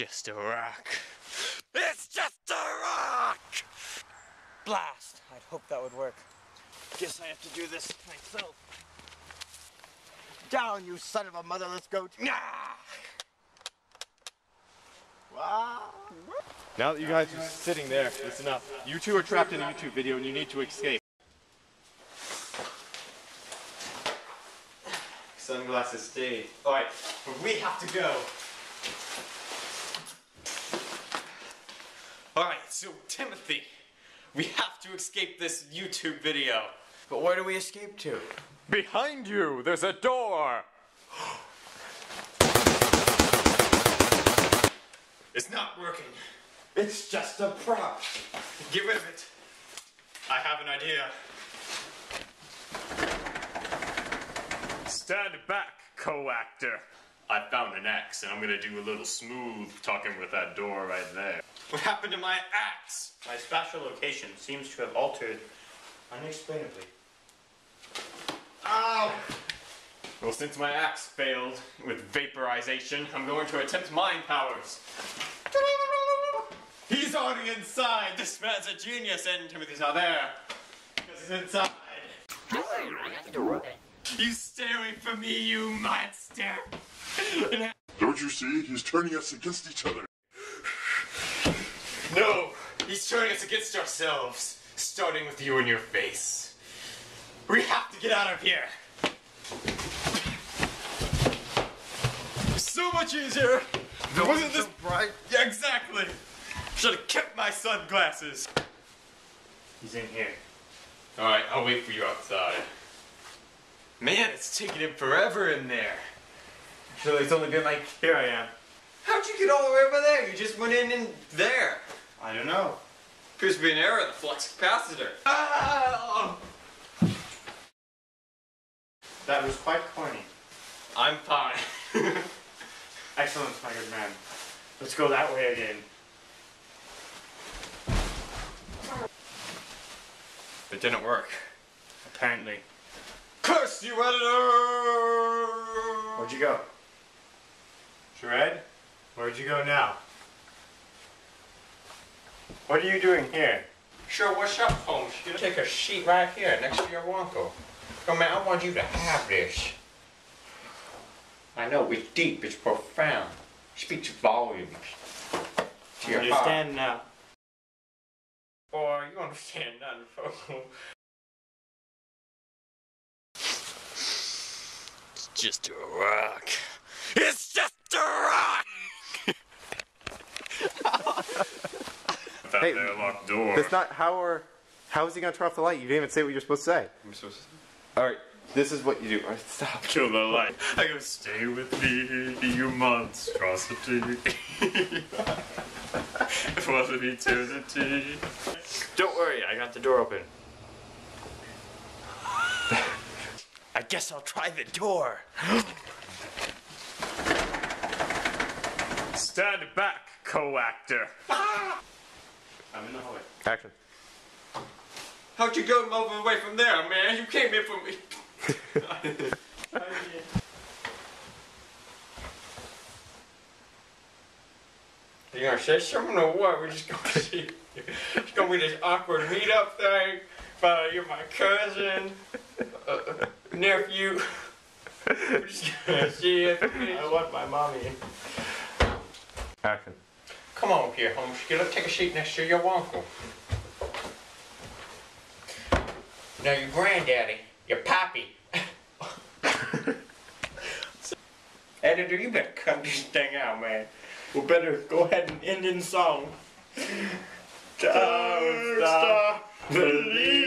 just a rock. It's just a rock! Blast! I'd hope that would work. Guess I have to do this myself. Down, you son of a motherless goat. Nah! Wow. Now that you guys are sitting there, it's enough. You two are trapped in a YouTube video and you need to escape. Sunglasses stayed. Alright, but we have to go. Alright, so Timothy, we have to escape this YouTube video. But where do we escape to? Behind you, there's a door! It's not working. It's just a prop. Get rid of it. I have an idea. Stand back, co-actor. I found an axe and I'm gonna do a little smooth talking with that door right there. What happened to my axe? My spatial location seems to have altered unexplainably. Ow! Well, since my axe failed with vaporization, I'm going to attempt mind powers. He's already inside! This man's a genius and Timothy's not there. Because he's inside. You stay away from me, you monster! Don't you see? He's turning us against each other. No! He's turning us against ourselves, starting with you and your face. We have to get out of here! So much easier! Wasn't this bright? Yeah, exactly! Should have kept my sunglasses! He's in here. Alright, I'll wait for you outside. Man, it's taking him forever in there. Actually, it's only been like. Here I am. How'd you get all the way over there? You just went in and there. I don't know. Appears to be an error in the flux capacitor. Ah! That was quite corny. I'm fine. Excellent, my good man. Let's go that way again. it didn't work. Apparently. Curse you, editor! Where'd you go? Shred? Where'd you go now? What are you doing here? Sure, what's up, Holmes? You take a seat right here next to your uncle. Come man, I want you to have this. I know, it's deep, it's profound. Speaks volumes. To your heart. Understand now. Boy, you understand nothing, fool. It's just a rock. It's just a rock! That Hey, airlock door. That's not how are. How is he gonna turn off the light? You didn't even say what you're supposed to say. I'm supposed to All right, this is what you do. All right, stop. kill the light. I go, stay with me, you monstrosity. For an eternity. Don't worry, I got the door open. I guess I'll try the door. Stand back, co-actor. Ah! I'm in the hallway. Action. How'd you go over away from there, man? You came in from me. You gonna say something or what? We're just gonna see. It's gonna be this awkward meetup thing. But you're my cousin, uh, uh, nephew. We're just gonna see it. I want my mommy. Action. Come on up here, up, take a seat next to your uncle. Now your granddaddy, your pappy. Editor, you better cut this thing out, man. We better go ahead and end in song. Don't stop believing.